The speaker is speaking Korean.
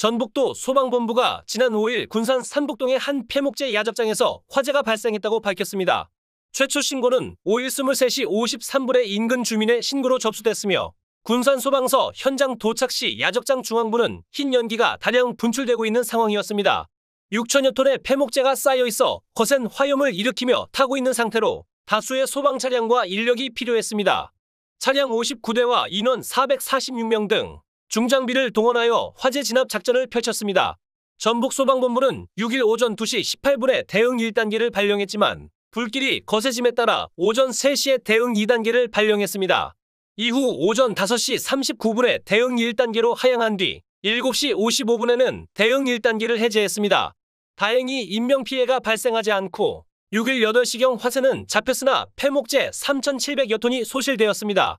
전북도 소방본부가 지난 5일 군산 산복동의 한 폐목재 야적장에서 화재가 발생했다고 밝혔습니다. 최초 신고는 5일 23시 53분에 인근 주민의 신고로 접수됐으며 군산 소방서 현장 도착 시 야적장 중앙부는 흰 연기가 다량 분출되고 있는 상황이었습니다. 6천여 톤의 폐목재가 쌓여 있어 거센 화염을 일으키며 타고 있는 상태로 다수의 소방 차량과 인력이 필요했습니다. 차량 59대와 인원 446명 등 중장비를 동원하여 화재 진압 작전을 펼쳤습니다. 전북 소방본부는 6일 오전 2시 18분에 대응 1단계를 발령했지만 불길이 거세짐에 따라 오전 3시에 대응 2단계를 발령했습니다. 이후 오전 5시 39분에 대응 1단계로 하향한 뒤 7시 55분에는 대응 1단계를 해제했습니다. 다행히 인명피해가 발생하지 않고 6일 8시경 화재는 잡혔으나 폐목재 3,700여 톤이 소실되었습니다.